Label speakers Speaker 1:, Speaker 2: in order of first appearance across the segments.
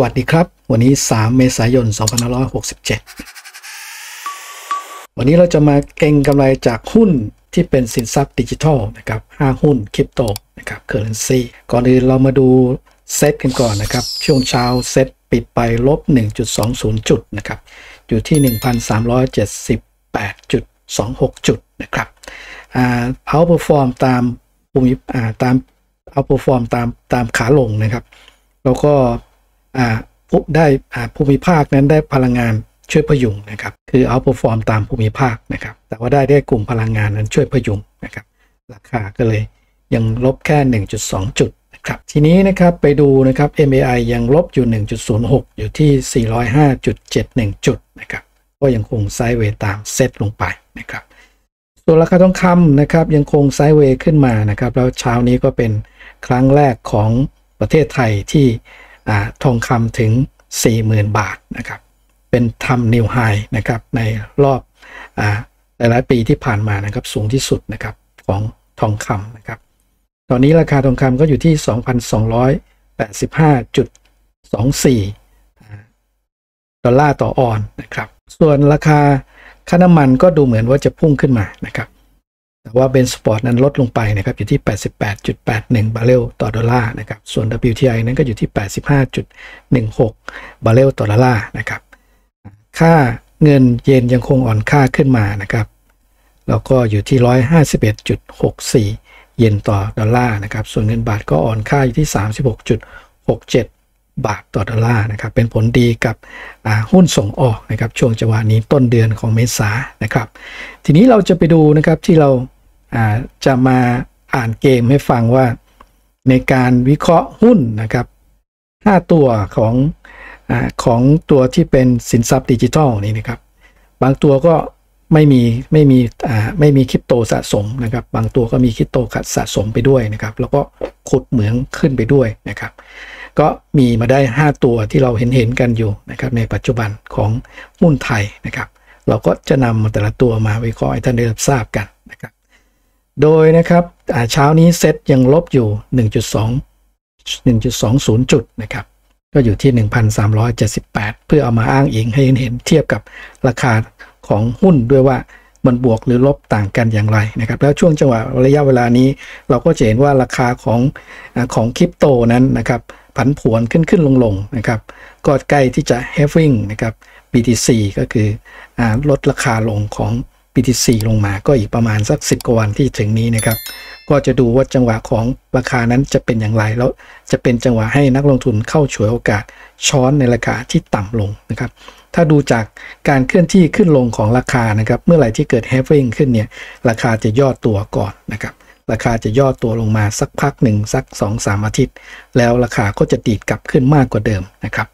Speaker 1: วัสดีครับ วันนี้ 3 เมษายน 2567 วันนี้เราจะมาเก็งกำไรจากหุ้นที่เป็นสินทรัพย์ดิจิทัลนะครับ5หุ้นคริปโตนะครับ currency ก่อนอื่นเรามาดูเซตกันก่อนนะครับ ช่วงเช้าเซตปิดไปลบ 1.20 จุดนะครับ อยู่ที่ 1,378.26 จุดนะครับอ่า outperform ตามภูมิอ่าตามoutperform ตามตามขาลงนะครับ แล้วก็ อ่าได้ภูมิภาคนั้นได้พลังงานช่วยพยุงนะครับ คือ outperform ตามภูมิภาคนะครับ แต่ว่าได้ได้กลุ่มพลังงานนั้นช่วยพยุงนะครับ ราคาก็เลยยังลบแค่ 1.2 จุดนะครับ ทีนี้นะครับไปดูนะครับ MAI ยังลบอยู่ 1.06 อยู่ที่ 405.71 จุดนะครับ ก็ยังคง sideway ตามเซตลงไปนะครับ ส่วนราคาทองคำนะครับยังคงไซด์เวย์ขึ้นมานะครับ แล้วเช้านี้ก็เป็นครั้งแรกของประเทศไทยที่ ทองคำถึง 40,000 บาทนะครับ เป็นทำนิวไฮนะครับในรอบอหลายๆปีที่ผ่านมานะครับสูงที่สุดนะครับของทองคำนะครับ ตอนนี้ราคาทองคำก็อยู่ที่ 2,285.24 ดอลลาร์ต่อออนนะครับ ส่วนราคาค่าน้ำมันก็ดูเหมือนว่าจะพุ่งขึ้นมานะครับ แต่ว่า Brent spot นั้นลดลงไปนะครับอยู่ที่ 88.81 บาร์เรลต่อดอลลาร์นะครับส่วน WTI นั้นก็อยู่ที่ 85.16 บาร์เรลต่อดอลลาร์นะครับค่าเงินเยนยังคงอ่อนค่าขึ้นมานะครับแล้วก็อยู่ที่ 151.64 เยนต่อดอลลาร์นะครับส่วนเงินบาทก็อ่อนค่าอยู่ที่ 36.67 บาทต่อดอลลาร์นะครับเป็นผลดีกับหุ้นส่งออกนะครับช่วงจังหวะนี้ต้นเดือนของเมษานะครับทีนี้เราจะไปดูนะครับที่เรา จะมาอ่านเกมให้ฟังว่าในการวิเคราะห์หุ้นนะครับ 5 ตัวของอของตัวที่เป็นสินทรัพย์ดิจิทัลนี่นะครับ บางตัวก็ไม่มีไม่มีอ่าไม่มีคริปโตสะสมนะครับ บางตัวก็มีคริปโตขัดสะสมไปด้วยนะครับ แล้วก็ขุดเหมืองขึ้นไปด้วยนะครับ ก็มีมาได้ 5 ตัวที่เราเห็นเห็นกันอยู่นะครับในปัจจุบันของหุ้นไทยนะครับ เราก็จะนำแต่ละตัวมาวิเคราะห์ให้ท่านได้รับทราบกันนะครับ โดยนะครับเช้านี้เซ็ตยังลบอยู่ 1.2 1.20 จุดนะครับ ก็อยู่ที่ 1,378 เพื่อเอามาอ้างอิงให้เห็นเทียบกับราคาของหุ้นด้วยว่ามันบวกหรือลบต่างกันอย่างไรนะครับ แล้วช่วงจังหวะระยะเวลานี้ เราก็จะเห็นว่าราคาของของคริปโตนั้นนะครับผันผวนขึ้นขึ้นลงลงนะครับก็ใกล้ที่จะ having นะครับ BTC ก็คืออลดราคาลงของ BTC ลงมาก็อีกประมาณสัก 10 กว่าวันที่ถึงนี้นะครับ ก็จะดูว่าจังหวะของราคานั้นจะเป็นอย่างไร แล้วจะเป็นจังหวะให้นักลงทุนเข้าฉวยโอกาสช้อนในราคาที่ต่ำลงนะครับ ถ้าดูจากการเคลื่อนที่ขึ้นลงของราคานะครับ เมื่อไหร่ที่เกิด having ขึ้นเนี่ยราคาจะย่อตัวก่อนนะครับราคาจะย่อตัวลงมาสักพักหนึ่งสัก 2-3 อาทิตย์ แล้วราคาก็จะดีดกลับขึ้นมากกว่าเดิมนะครับ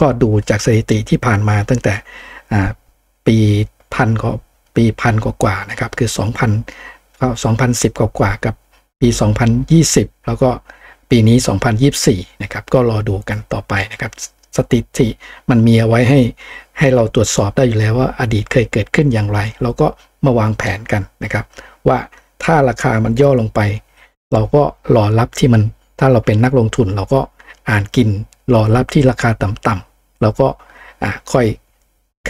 Speaker 1: ก็ดูจากสถิติที่ผ่านมาตั้งแต่ปีพันกว่า ปีพันกว่าๆนะครับคือ 2,000ก็2010 กว่าๆกับปี 2020 แล้วก็ปีนี้ 2024 นะครับ ก็รอดูกันต่อไปนะครับ สถิติมันมีเอาไว้ให้ให้เราตรวจสอบได้อยู่แล้วว่าอดีตเคยเกิดขึ้นอย่างไร เราก็มาวางแผนกันนะครับ ว่าถ้าราคามันย่อลงไป เราก็รอรับที่มัน ถ้าเราเป็นนักลงทุนเราก็อ่านกินรอรับที่ราคาต่ำๆเราก็ค่อย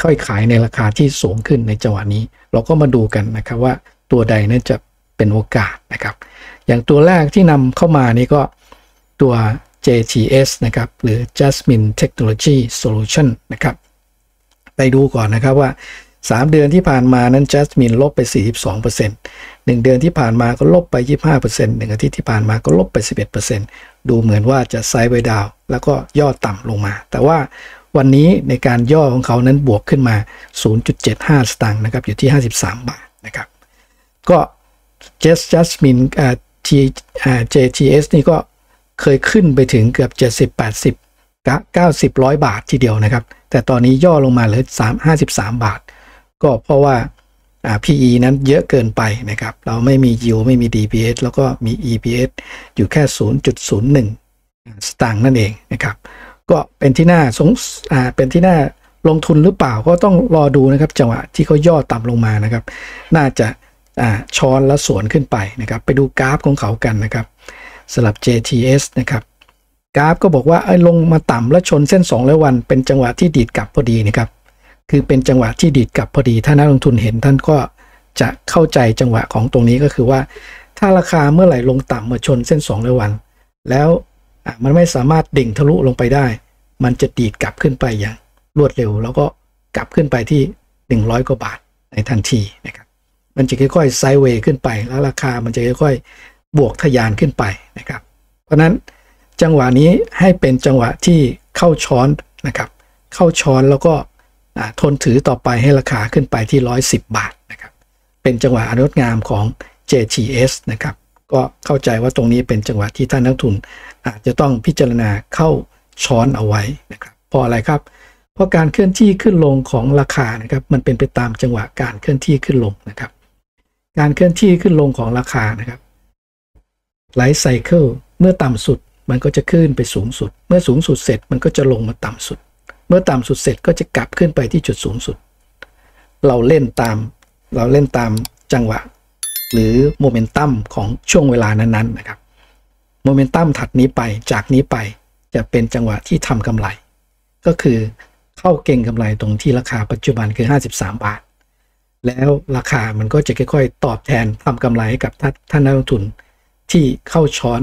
Speaker 1: ค่อยขายในราคาที่สูงขึ้นในจังหวะนี้ เราก็มาดูกันนะครับว่าตัวใดนั้นจะเป็นโอกาสนะครับ อย่างตัวแรกที่นำเข้ามานี่ก็ตัว JTS นะครับหรือ Jasmine Technology Solution นะครับ ไปดูก่อนนะครับว่า 3 เดือนที่ผ่านมานั้น Jasmine ลบไป 42% 1 เดือนที่ผ่านมาก็ลบไป 25% 1 อาทิตย์ที่ผ่านมาก็ลบไป 11%ดูเหมือนว่าจะไซด์ไวดาวแล้วก็ย่อต่ำลงมา แต่ว่า วันนี้ในการย่อของเขานั้นบวกขึ้นมา 0.75 สตางค์นะครับอยู่ที่ 53 บาทนะครับก็ Just Jasmine อ่า T อ่า JTS นี่ก็เคยขึ้นไปถึงเกือบ 70 80 90 100 บาททีเดียวนะครับ แต่ตอนนี้ย่อลงมาเหลือ3 53 บาท ก็เพราะว่า PE นั้นเยอะเกินไปนะครับ เราไม่มี yield ไม่มี DPS แล้วก็มี EPS อยู่แค่ 0.01 สตางค์นั่นเองนะครับ ก็เป็นที่น่าสงอ่าเป็นที่น่าลงทุนหรือเปล่าก็ต้องรอดูนะครับ จังหวะที่เขาย่อต่ำลงมานะครับ น่าจะอ่าช้อนแล้วสวนขึ้นไปนะครับ ไปดูกราฟของเขากันนะครับสำหรับ JTS นะครับกราฟก็บอกว่าไอ้ลงมาต่ำแล้วชนเส้น2แล้ววัน เป็นจังหวะที่ดีดกลับพอดีนะครับคือเป็นจังหวะที่ดีดกลับพอดี ถ้านักลงทุนเห็นท่านก็จะเข้าใจจังหวะของตรงนี้ก็คือว่า ถ้าราคาเมื่อไหร่ลงต่ำมาชนเส้น2แล้ววัน แล้ว มันไม่สามารถดิ่งทะลุลงไปได้ มันจะดีดกลับขึ้นไปอย่างรวดเร็ว แล้วก็กลับขึ้นไปที่ 100 กว่าบาทในทันทีนะครับ มันจะค่อยๆไซด์เวย์ขึ้นไปแล้วราคามันจะค่อยๆบวกทะยานขึ้นไปนะครับ เพราะนั้นจังหวะนี้ให้เป็นจังหวะที่เข้าช้อนนะครับ เข้าช้อนแล้วก็ทนถือต่อไปให้ราคาขึ้นไปที่ 110 บาทนะครับ เป็นจังหวะอนดงามของ JTS นะครับ ก็เข้าใจว่าตรงนี้เป็นจังหวะที่ท่านนักทุน อาจจะต้องพิจารณาเข้าช้อนเอาไว้นะครับเพราะอะไรครับ เพราะการเคลื่อนที่ขึ้นลงของราคานะครับมันเป็นไปตามจังหวะการเคลื่อนที่ขึ้นลงนะครับ การเคลื่อนที่ขึ้นลงของราคานะครับไลฟ์ไซเคิลเมื่อต่ำสุดมันก็จะขึ้นไปสูงสุด เมื่อสูงสุดเสร็จมันก็จะลงมาต่ำสุด เมื่อต่ำสุดเสร็จก็จะกลับขึ้นไปที่จุดสูงสุด เราเล่นตาม เราเล่นตามจังหวะ หรือโมเมนตัมของช่วงเวลานั้นๆนะครับ โมเมนตัมถัดนี้ไปจากนี้ไปจะเป็นจังหวะที่ทำกำไร ก็คือเข้าเก่งกำไรตรงที่ราคาปัจจุบันคือ 53 บาท แล้วราคามันก็จะค่อยๆ ตอบแทนทำกำไรให้กับท่านนักลงทุน ที่เข้าช้อน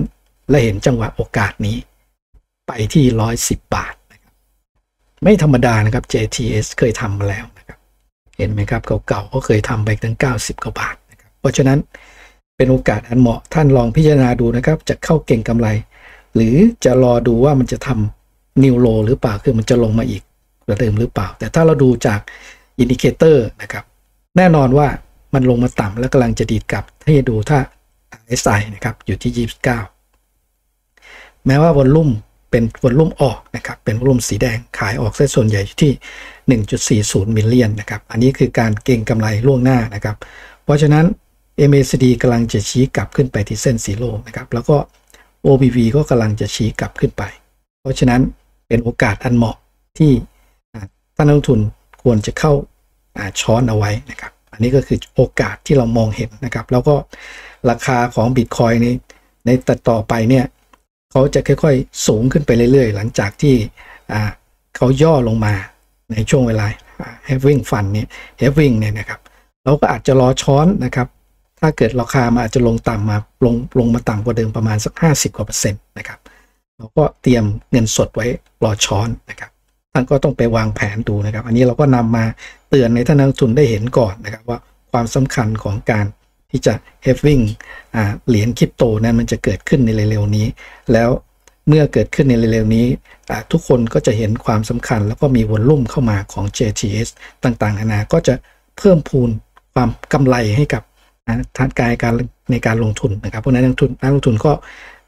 Speaker 1: และเห็นจังหวะโอกาสนี้ ไปที่ 110 บาทนะครับไม่ธรรมดานะครับ JTS เคยทำมาแล้วนะครับ เห็นไหมครับเก่าๆก็เคยทำไปถึง 90 กว่าบาทนะครับเพราะฉะนั้น เป็นโอกาสอันเหมาะท่านลองพิจารณาดูนะครับ จะเข้าเก็งกำไร หรือจะรอดูว่ามันจะทำ new low หรือเปล่าคือมันจะลงมาอีกกว่าเดิมหรือเปล่า แต่ถ้าเราดูจาก indicator นะครับ แน่นอนว่ามันลงมาต่ำแล้วกำลังจะดีดกลับ ถ้าจะดูถ้า RSI นะครับอยู่ที่ 29 แม้ว่า volume เป็น volume ออกนะครับเป็น volume สีแดงขายออกเส้นส่วนใหญ่ที่ 1.40มิลเลียนนะครับอันนี้คือการเก็งกำไรล่วงหน้านะครับ เพราะฉะนั้น MACD กำลังจะชี้กลับขึ้นไปที่เส้นสีโลนะครับ แล้วก็ OBV ก็กำลังจะชี้กลับขึ้นไป เพราะฉะนั้นเป็นโอกาสอันเหมาะที่ท่านนักลงทุนควรจะเข้าช้อนเอาไว้นะครับ อันนี้ก็คือโอกาสที่เรามองเห็นนะครับ แล้วก็ราคาของบิตคอยในในต่ต่อไปเนี่ยเขาจะค่อยๆ สูงขึ้นไปเรื่อยๆ หลังจากที่เขาย่อลงมาในช่วงเวลา having fun เนี่ย having เนี่ยนะครับเราก็อาจจะรอช้อนนะครับ ถ้าเกิดราคามาอาจจะลงต่ำมาลงลงมาต่ำกว่าเดิมประมาณสัก 50กว่าเปอร์เซ็นต์นะครับเราก็เตรียมเงินสดไว้รอช้อนนะครับท่านก็ต้องไปวางแผนดูนะครับ อันนี้เราก็นำมาเตือนในท่านนักทุนได้เห็นก่อนนะครับว่าความสำคัญของการที่จะ having เหรียญคริปโตนั้นมันจะเกิดขึ้นในเร็วๆนี้ แล้วเมื่อเกิดขึ้นในเร็วๆนี้ทุกคนก็จะเห็นความสำคัญ แล้วก็มีวอลลุ่มเข้ามาของ JTS ต่างๆนานาก็จะเพิ่มพูนความกำไรให้กับ ทางการการในการลงทุนนะครับเพราะนั้นนักลงทุนนักลงทุนก็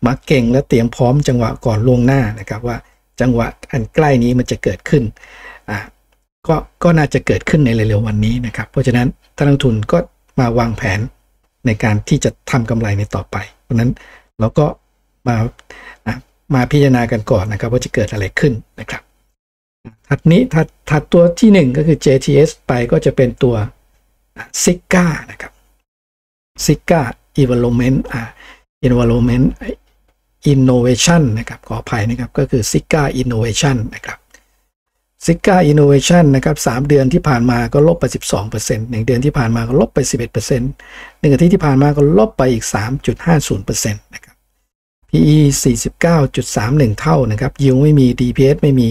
Speaker 1: มักเก่งและเตรียมพร้อมจังหวะก่อนล่วงหน้านะครับว่าจังหวะอันใกล้นี้มันจะเกิดขึ้นอ่าก็ก็น่าจะเกิดขึ้นในเร็วๆวันนี้นะครับ เพราะฉะนั้นท่านนักลงทุนก็มาวางแผนในการที่จะทำกำไรในต่อไป เพราะนั้นเราก็มามาพิจารณากันก่อนนะครับ ว่าจะเกิดอะไรขึ้นนะครับถัดนี้ถัดถัดตัวที่ 1 ก็คือ JTS ไปก็จะเป็นตัว s i g a นะครับ s i g a Environment อ่า Environment Innovation นะครับขออภัยนะครับก็คือ s i g a Innovation นนะครับซิก้าอินโนเวชันนะครับสเดือนที่ผ่านมาก็ลบไป 12%หนึ่งเดือนที่ผ่านมาก็ลบไป 11%หนึ่งอาทิตย์ที่ผ่านมาก็ลบไปอีก 3.50%นะครับ PE 49.31 เท่านะครับยิวไม่มี DPS ไม่มี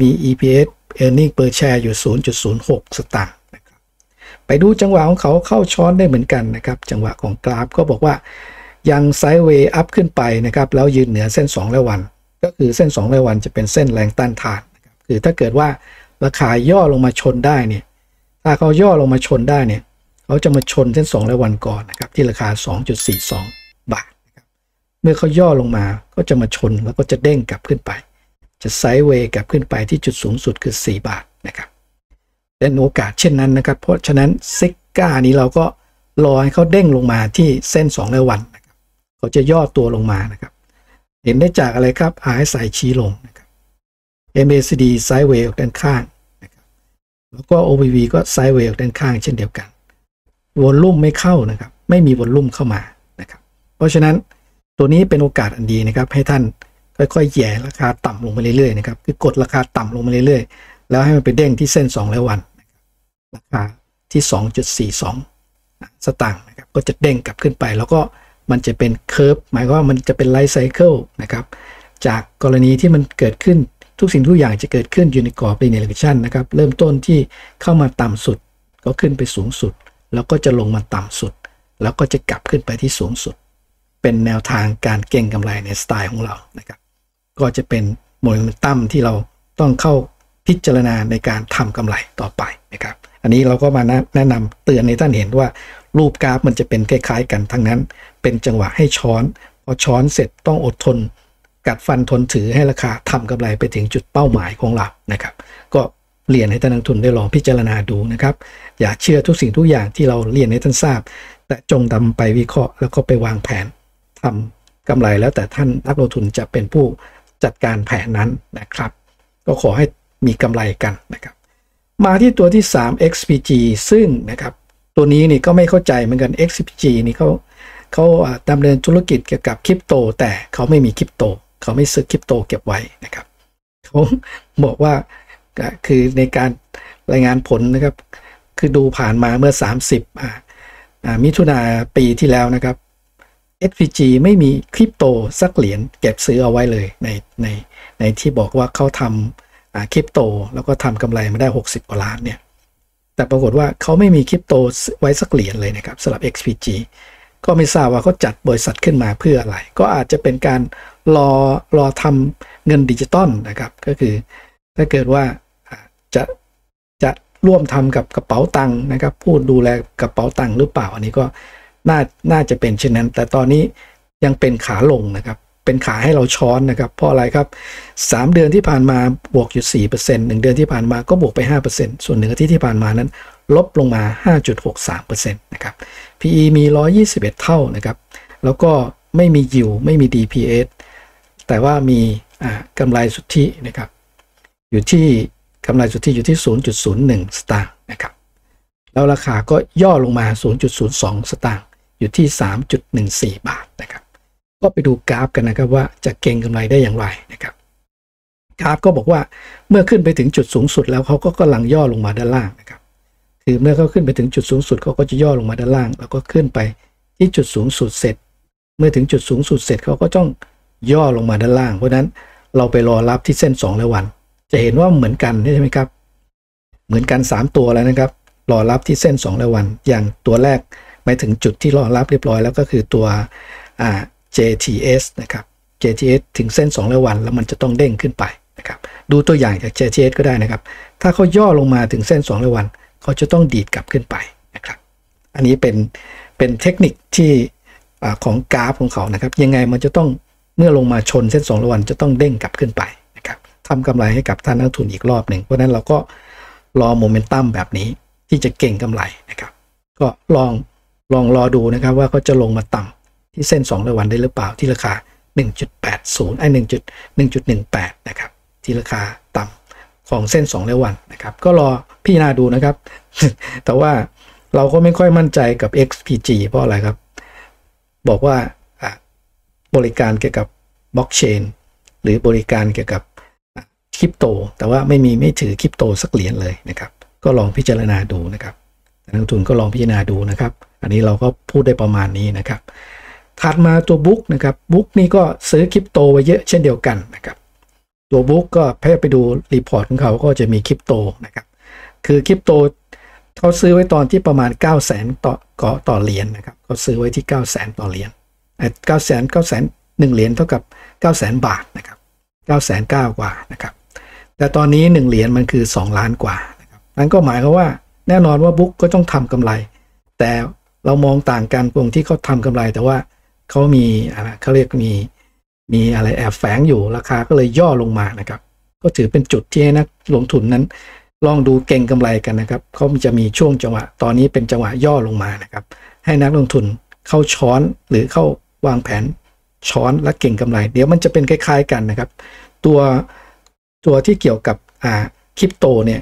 Speaker 1: มี EPS earning per share อยู่ 0.06 สตางค์ ไปดูจังหวะของเขาเข้าช้อนได้เหมือนกันนะครับ จังหวะของกราฟก็บอกว่ายังไซด์เวย์อัพขึ้นไปนะครับแล้วยืนเหนือเส้น2ระวัน ก็คือเส้น2ระวันจะเป็นเส้นแรงต้านทานนะคือถ้าเกิดว่าราคาย่อลงมาชนได้เนี่ยถ้าเขาย่อลงมาชนได้เนี่ยเขาจะมาชนเส้น2และวันก่อนนะครับที่ราคา 2.42 บาทนะครับเมื่อเขาย่อลงมาก็จะมาชนแล้วก็จะเด้งกลับขึ้นไป จะไซด์เวย์กลับขึ้นไปที่จุดสูงสุดคือ 4 บาทนะครับ เป็นโอกาสเช่นนั้นนะครับ เพราะฉะนั้นซิก้านี้เราก็รอให้เขาเด้งลงมาที่เส้น2และวันนะครับเขาจะย่อตัวลงมานะครับ เห็นได้จากอะไรครับ RSI ชี้ลงนะครับ MACD sideway ออกด้านข้างนะครับแล้วก็ OBV ก็ sideway ออกด้านข้างเช่นเดียวกัน volume ไม่เข้านะครับ ไม่มี volume เข้ามานะครับ เพราะฉะนั้นตัวนี้เป็นโอกาสอันดีนะครับ ให้ท่านค่อยๆแย่ราคาต่ำลงมาเรื่อยๆนะครับคือกดราคาต่ำลงมาเรื่อยๆ แล้วให้มันไปเด้งที่เส้น 2 แล้ววันราคาที่ 2.42 สตางค์นะครับก็จะเด้งกลับขึ้นไป แล้วก็มันจะเป็น curve หมายความว่ามันจะเป็น life cycleนะครับจากกรณีที่มันเกิดขึ้นทุกสิ่งทุกอย่างจะเกิดขึ้นอยู่ในกรอบ linear regression นะครับเริ่มต้นที่เข้ามาต่ำสุดก็ขึ้นไปสูงสุด แล้วก็จะลงมาต่ำสุด แล้วก็จะกลับขึ้นไปที่สูงสุด เป็นแนวทางการเก็งกำไรในสไตล์ของเรานะครับก็จะเป็นโมเมนตัมที่เราต้องเข้า พิจารณาในการทำกำไรต่อไปนะครับ อันนี้เราก็มาแนะนำเตือนในท่านเห็นว่า รูปกราฟมันจะเป็นคล้ายๆกันทั้งนั้น เป็นจังหวะให้ช้อนพอช้อนเสร็จต้องอดทน กัดฟันทนถือให้ราคาทำกำไรไปถึงจุดเป้าหมายของเรานะครับ ก็เรียนให้ท่านนักทุนได้ลองพิจารณาดูนะครับ อย่าเชื่อทุกสิ่งทุกอย่างที่เราเรียนให้ท่านทราบ แต่จงดำไปวิเคราะห์แล้วก็ไปวางแผนทำกำไรแล้วแต่ท่านนักลงทุนจะเป็นผู้จัดการแผนนั้นนะครับ ก็ขอให้ มีกำไรกันนะครับ มาที่ตัวที่ 3 XPG ซึ่งนะครับ ตัวนี้นี่ก็ไม่เข้าใจเหมือนกัน XPG นี่เขาเขาดำเนินธุรกิจเกี่ยวกับคริปโต แต่เขาไม่มีคริปโต เขาไม่ซื้อคริปโตเก็บไว้นะครับเขาบอกว่าคือในการรายงานผลนะครับ คือดูผ่านมาเมื่อ 30อ่ามิถุนาปีที่แล้วนะครับ SPG ไม่มีคริปโตสักเหรียญเก็บซื้อเอาไว้เลยในในในที่บอกว่าเขาทำ คริปโต แล้วก็ทำกำไรมาได้ 60 กว่าล้านเนี่ย แต่ปรากฏว่าเขาไม่มีคริปโตไว้สักเหรียญเลยนะครับสำหรับ XPG ก็ไม่ทราบว่าเขาจัดบริษัทขึ้นมาเพื่ออะไร ก็อาจจะเป็นการรอรอทำเงินดิจิตอลนะครับ ก็คือถ้าเกิดว่าจะจะร่วมทำกับกระเป๋าตังค์นะครับผู้ดูแลกระเป๋าตังค์หรือเปล่า อันนี้ก็น่าน่าจะเป็นเช่นนั้น แต่ตอนนี้ยังเป็นขาลงนะครับ เป็นขาให้เราช้อนนะครับ เพราะอะไรครับ 3 เดือนที่ผ่านมาบวกอยู่ 4% 1 เดือนที่ผ่านมาก็บวกไป 5%ส่วนหนึ่งอาทิตย์ที่ผ่านมานั้น ลบลงมา 5.63%นะครับ PE มี 121 เท่านะครับ แล้วก็ไม่มียิวไม่มี DPS แต่ว่ามีกำไรสุทธินะครับ อยู่ที่กำไรสุทธิอยู่ที่ 0.01 สตางค์นะครับ แล้วราคาก็ย่อลงมา 0.02 สตางค์อยู่ที่ 3.14 บาทนะครับ ก็ไปดูกราฟกันนะครับว่าจะเก่งกำไรได้อย่างไรนะครับ กราฟก็บอกว่าเมื่อขึ้นไปถึงจุดสูงสุดแล้วเขาก็กำลังย่อลงมาด้านล่างนะครับคือเมื่อเขาขึ้นไปถึงจุดสูงสุดเขาก็จะย่อลงมาด้านล่าง แล้วก็ขึ้นไปที่จุดสูงสุดเสร็จ เมื่อถึงจุดสูงสุดเสร็จเขาก็ต้องย่อลงมาด้านล่าง เพราะนั้นเราไปรอรับที่เส้น2แล้ววัน จะเห็นว่าเหมือนกันใช่ไหมครับ เหมือนกัน 3 ตัวแล้วนะครับ รอรับที่เส้น2แล้ววัน อย่างตัวแรกไปถึงจุดที่รอรับเรียบร้อยแล้วก็คือตัวอ่า JTS นะครับ JTS ถึงเส้น2แล้ววัน แล้วมันจะต้องเด้งขึ้นไปนะครับดูตัวอย่างจาก JTS ก็ได้นะครับ ถ้าเขาย่อลงมาถึงเส้น2แล้ววัน เขาจะต้องดีดกลับขึ้นไปนะครับ อันนี้เป็นเป็นเทคนิคที่ของกราฟของเขานะครับ ยังไงมันจะต้องเมื่อลงมาชนเส้น 2 ระวันจะต้องเด้งกลับขึ้นไปนะครับทำกำไรให้กับท่านนักทุนอีกรอบหนึ่งเพราะนั้นเราก็รอโมเมนตัมแบบนี้ที่จะเก่งกำไรนะครับ ก็ลองลองรอดูนะครับว่าเขาจะลงมาต่ำ ที่เส้น 2ระวันได้หรือเปล่าที่ราคา 1.80ไอ้1.1.18 นะครับ ที่ราคาต่ำของเส้น 2ระวันนะครับ ก็รอพี่นาดูนะครับ แต่ว่าเราก็ไม่ค่อยมั่นใจกับ XPG เพราะอะไรครับ บอกว่าบริการเกี่ยวกับบล็อกเชนหรือบริการเกี่ยวกับคริปโต แต่ว่าไม่มีไม่ถือคริปโตสักเหรียญเลยนะครับ ก็ลองพิจารณาดูนะครับนักลงทุนก็ลองพิจารณาดูนะครับ อันนี้เราก็พูดได้ประมาณนี้นะครับ ถัดมาตัว BROOK นะครับ BROOK นี่ก็ซื้อคริปโตไว้เยอะเช่นเดียวกันนะครับตัว BROOK ก็ถ้าไปดู report ของเขาก็จะมีคริปโตนะครับคือคริปโตเขาซื้อไว้ตอนที่ประมาณ 9 0 0 0 0 0ต่อต่อเหรียญนะครับเขาซื้อไว้ที่ 9 0 0 0 0 0ต่อเหรียญเก้าแสนเก้าแสนหนึ่งเหรียญเท่ากับเก้าแสนบาทนะครับเก้าแสนเก้ากว่านะครับแต่ตอนนี้หนึ่งเหรียญมันคือสองล้านกว่านะครับนั่นก็หมายความว่าแน่นอนว่าบุ๊กก็ต้องทำกำไร แต่เรามองต่างกันตรงที่เขาทากำไรแต่ว่า เขามีอะไรเขาเรียกมีมีอะไรแอบแฝงอยู่ราคาก็เลยย่อลงมานะครับ ก็ถือเป็นจุดที่ให้นักลงทุนนั้น ลองดูเก่งกำไรกันนะครับเขาจะมีช่วงจังหวะ ตอนนี้เป็นจังหวะย่อลงมานะครับ ให้นักลงทุนเข้าช้อนหรือเข้าวางแผนช้อนและเก่งกำไร เดี๋ยวมันจะเป็นคล้าย ๆกันนะครับ ตัวตัวที่เกี่ยวกับอ่าคริปโตเนี่ย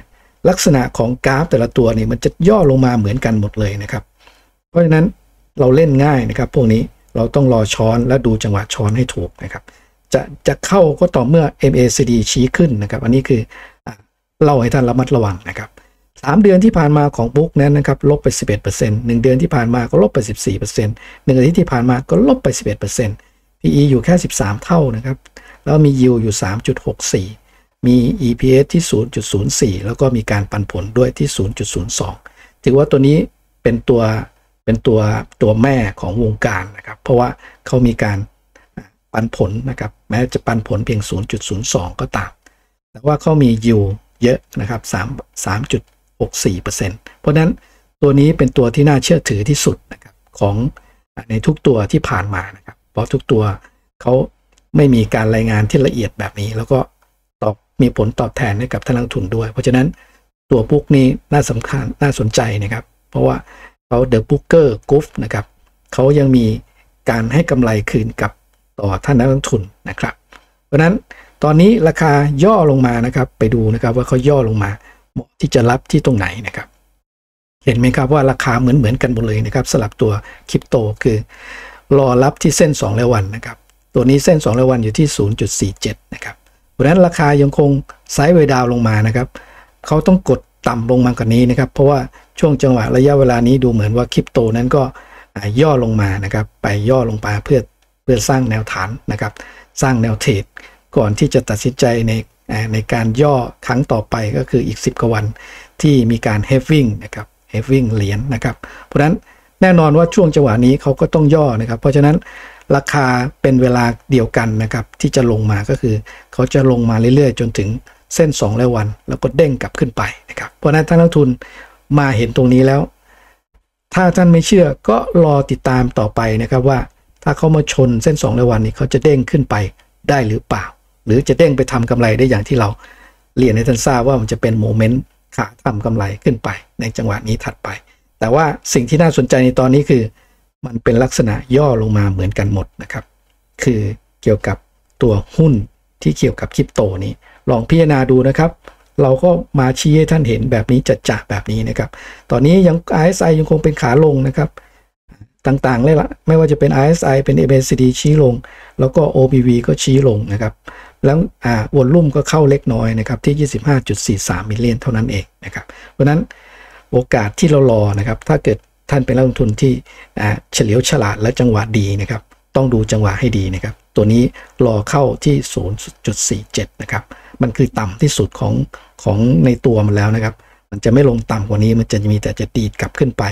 Speaker 1: ลักษณะของกราฟแต่ละตัวเนี่ยมันจะย่อลงมาเหมือนกันหมดเลยนะครับ เพราะฉะนั้นเราเล่นง่ายนะครับ พวกนี้ เราต้องรอช้อนและดูจังหวะช้อนให้ถูกนะครับ จะจะเข้าก็ต่อเมื่อ MACD ชี้ขึ้นนะครับ อันนี้คือเล่าให้ท่านระมัดระวังนะครับสามเดือนที่ผ่านมาของบุ๊กนั้นนะครับลบไป11%หนึ่งเดือนที่ผ่านมาก็ลบไป 14%หนึ่งอาทิตย์ที่ผ่านมาก็ลบไป 11% PE อยู่แค่ 13 เท่านะครับ แล้วมี yield อยู่ 3.64 มี EPS ที่ 0.04 แล้วก็มีการปันผลด้วยที่ 0.02 ถือว่าตัวนี้เป็นตัว เป็นตัวตัวแม่ของวงการนะครับ เพราะว่าเขามีการปันผลนะครับ แม้จะปันผลเพียง 0.02 ก็ตาม แต่ว่าเขามียิวเยอะนะครับ3 3.64%เพราะนั้นตัวนี้เป็นตัวที่น่าเชื่อถือที่สุดนะครับของในทุกตัวที่ผ่านมานะครับ เพราะทุกตัวเขาไม่มีการรายงานที่ละเอียดแบบนี้ แล้วก็ตอบมีผลตอบแทนให้กับท่านนักทุนด้วย เพราะฉะนั้นตัวปุ๊กนี้น่าสำคัญน่าสนใจนะครับ เพราะว่า เขาเดอะบุ๊กเกอร์ก o ฟนะครับเขายังมีการให้กำไรคืนกับต่อท่านนักลงทุนนะครับ เพราะนั้นตอนนี้ราคาย่อลงมานะครับไปดูนะครับว่าเขาย่อลงมาเหมาะที่จะรับที่ตรงไหนนะครับ เห็นไหมครับว่าราคาเหมือนเหมือนกันหมดเลยนะครับสลับตัวคริปโตคือ รอรับที่เส้น2แล้ววันนะครับ ตัวนี้เส้น2แล้ววันอยู่ที่ 0.47 นะครับเพราะฉะนั้นราคายังคงไซด์เวดาวลงมานะครับเขาต้องกดต่ำลงมากว่านี้นะครับ เพราะว่า ช่วงจังหวะระยะเวลานี้ดูเหมือนว่าคริปโตนั้นก็ย่อลงมานะครับ ไปย่อลงมาเพื่อเพื่อสร้างแนวฐานนะครับ สร้างแนวเทรดก่อนที่จะตัดสินใจในในการย่อครั้งต่อไปก็คืออีก 10 กว่าวันที่มีการเฮฟวิ่งนะครับเฮฟวิ่งเหรียญนะครับ เพราะฉะนั้นแน่นอนว่าช่วงจังหวะนี้เขาก็ต้องย่อนะครับ เพราะฉะนั้นราคาเป็นเวลาเดียวกันนะครับ ที่จะลงมาก็คือ เขาจะลงมาเรื่อยๆ จนถึงเส้น2แล้ววัน แล้วก็เด้งกลับขึ้นไปนะครับ เพราะนั้นท่านนักทุน มาเห็นตรงนี้แล้ว ถ้าท่านไม่เชื่อก็รอติดตามต่อไปนะครับว่า ถ้าเขามาชนเส้น2แล้ววันนี้เขาจะเด้งขึ้นไปได้หรือเปล่า หรือจะเด้งไปทำกำไรได้อย่างที่เราเรียนให้ท่านทราบว่ามันจะเป็นโมเมนต์ขาทำกำไรขึ้นไป ในจังหวะนี้ถัดไป แต่ว่าสิ่งที่น่าสนใจในตอนนี้คือ มันเป็นลักษณะย่อลงมาเหมือนกันหมดนะครับ คือเกี่ยวกับตัวหุ้นที่เกี่ยวกับคริปโตนี้ ลองพิจารณาดูนะครับ เราก็มาชี้ให้ท่านเห็นแบบนี้จัดจ่าแบบนี้นะครับ ตอนนี้ยัง RSI ยังคงเป็นขาลงนะครับต่างๆเลยละไม่ว่าจะเป็น RSI เป็น MACD ชี้ลง แล้วก็ OBV ก็ชี้ลงนะครับ แล้วอ่าวอลลุ่มก็เข้าเล็กน้อยนะครับที่ 25.43มิลเลียนเท่านั้นเองนะครับ เพราะนั้นโอกาสที่เรารอนะครับ ถ้าเกิดท่านเป็นนักลงทุนที่เฉลียวฉลาดและจังหวะดีนะครับ ต้องดูจังหวะให้ดีนะครับ ตัวนี้รอเข้าที่ 0.47 นะครับ มันคือต่ำที่สุดของของในตัวมันแล้วนะครับ มันจะไม่ลงต่ำกว่านี้มันจะมีแต่จะตีดกลับขึ้นไป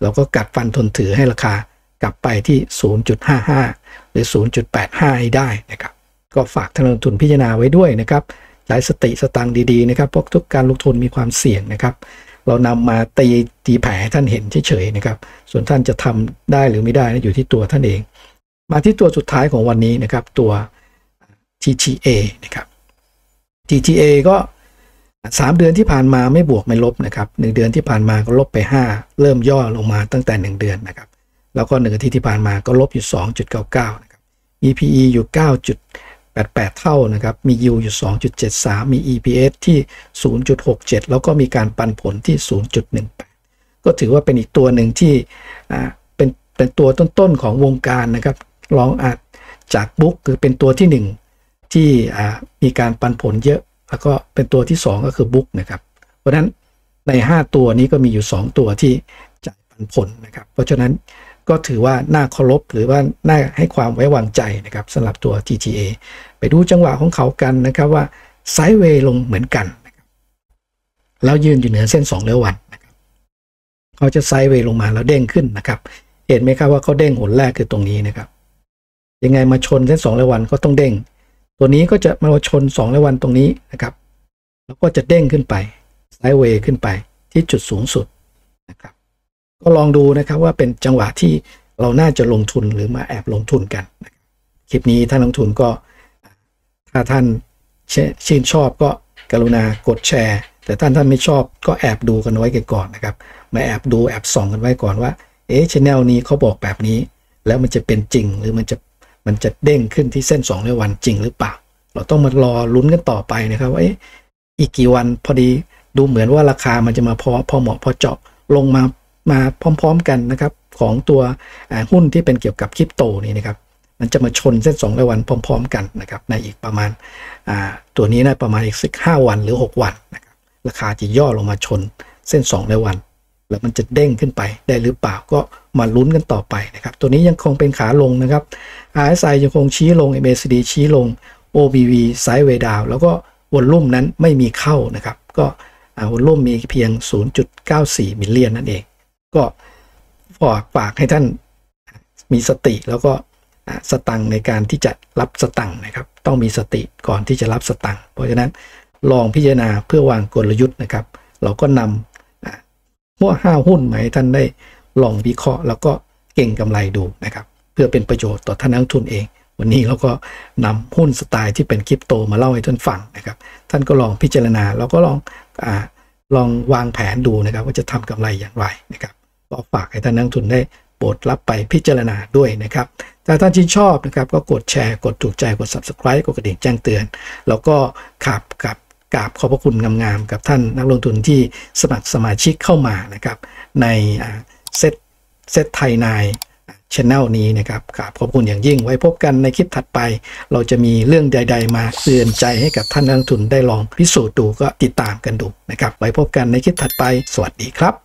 Speaker 1: เราก็กัดฟันทนถือให้ราคากลับไปที่ 0.55 หรือ 0.85 ให้ได้นะครับ ก็ฝากท่านลงทุนพิจารณาไว้ด้วยนะครับใช้สติสตังดีๆนะครับเพราะทุกการลงทุนมีความเสี่ยงนะครับ เรานำมาตีตีแผลท่านเห็นเฉยๆนะครับ ส่วนท่านจะทำได้หรือไม่ได้นะอยู่ที่ตัวท่านเอง มาที่ตัวสุดท้ายของวันนี้นะครับ ตัว TTA นะครับ TTA ก็ 3 เดือนที่ผ่านมาไม่บวกไม่ลบนะครับ 1 เดือนที่ผ่านมาก็ลบไป 5 เริ่มย่อลงมาตั้งแต่ 1 เดือนนะครับ แล้วก็1อาทิตย์ที่ผ่านมาก็ลบอยู่ 2.99 นะครับมี PE อยู่ 9.88 เท่านะครับ มี Yield อยู่ 2.73 มี EPS ที่ 0.67 แล้วก็มีการปันผลที่ 0.18 ก็ถือว่าเป็นอีกตัวหนึ่งที่เป็นเป็นตัวต้นๆของวงการนะครับลองอาจจากบุ๊กคือเป็นตัวที่ 1 ที่มีการปันผลเยอะ แล้วก็เป็นตัวที่ 2 ก็คือบุ๊กนะครับ เพราะฉะนั้นใน 5 ตัวนี้ก็มีอยู่ 2 ตัวที่จ่ายปันผลนะครับ เพราะฉะนั้นก็ถือว่าน่าเคารพหรือว่าน่าให้ความไว้วางใจนะครับสำหรับตัว TTA ไปดูจังหวะของเขากันนะครับว่าไซด์เวย์ลงเหมือนกันนะครับแล้วยืนอยู่เหนือเส้น 2เลี้ยววันนะครับเขาจะไซด์เวย์ลงมาแล้วเด้งขึ้นนะครับ เห็นไหมครับว่าเขาเด้งหนแรกคือตรงนี้นะครับ ยังไงมาชนเส้น 2เลี้ยววันก็ต้องเด้ง ตัวนี้ก็จะมาชน2ในวันตรงนี้นะครับ แล้วก็จะเด้งขึ้นไปไซด์เวย์ขึ้นไปที่จุดสูงสุดนะครับ ก็ลองดูนะครับว่าเป็นจังหวะที่เราน่าจะลงทุนหรือมาแอบลงทุนกันนะคลิปนี้ท่านลงทุนก็ ถ้าท่านชื่นชอบก็กรุณากดแชร์ แต่ท่านท่านไม่ชอบก็แอบดูกันไว้ก่อนนะครับมาแอบดูแอบส่องกันไว้ก่อนว่า เอ๊ะชแนลนี้เขาบอกแบบนี้ แล้วมันจะเป็นจริงหรือมันจะ มันจะเด้งขึ้นที่เส้น2ในวันจริงหรือเปล่า เราต้องมารอลุ้นกันต่อไปนะครับว่าอีกกี่วันพอดีดูเหมือนว่าราคามันจะมาพอพอเหมาะพอเจาะลงมามาพร้อมๆกันนะครับของตัวหุ้นที่เป็นเกี่ยวกับคริปโตนี่นะครับมันจะมาชนเส้น2รายวันพร้อม ๆ กันนะครับในอีกประมาณตัวนี้นะประมาณอีกสิบห้าวันหรือ 6 วันนะครับราคาจะย่อลงมาชนเส้น2รายวัน แล้วมันจะเด้งขึ้นไปได้หรือเปล่าก็มาลุ้นกันต่อไปนะครับ ตัวนี้ยังคงเป็นขาลงนะครับ RSI ยังคงชี้ลง MACD ชี้ลง OBV ไซด์เวดาวแล้วก็วอลลุ่มนั้นไม่มีเข้านะครับ ก็วอลลุ่มมีเพียง 0.94 มิลเลียนนั่นเอง ก็ฝากฝากให้ท่านมีสติแล้วก็สตังในการที่จะรับสตังนะครับ ต้องมีสติก่อนที่จะรับสตังเพราะฉะนั้นลองพิจารณาเพื่อวางกลยุทธ์นะครับ เราก็นำ หัวห้าหุ้นมาให้ท่านได้ลองวิเคราะห์ แล้วก็เก่งกำไรดูนะครับเพื่อเป็นประโยชน์ต่อท่านนักทุนเอง วันนี้เราก็นำหุ้นสไตล์ที่เป็นคริปโตมาเล่าให้ท่านฟังนะครับท่านก็ลองพิจารณาแล้วก็ลองอลองวางแผนดูนะครับ ว่าจะทำกำไรอย่างไรนะครับก็ฝากให้ท่านนักทุนได้โปรดรับไปพิจารณาด้วยนะครับถ้าท่านชื่นชอบนะครับก็กดแชร์กดถูกใจกด subscribe กดกระดิ่งแจ้งเตือน แล้วก็ขับกับ กราบขอบพระคุณงามๆกับท่านนักลงทุนที่สมัครสมาชิกเข้ามานะครับ ในเซตเซตไทยนายช anel นี้นะครับกราบขอบคุณอย่างยิ่งไว้พบกันในคลิปถัดไป เราจะมีเรื่องใด ๆ มาเตือนใจให้กับท่านนักลงทุนได้ลองพิสูจน์ดูก็ติดตามกันดูนะครับ ไว้พบกันในคลิปถัดไป สวัสดีครับ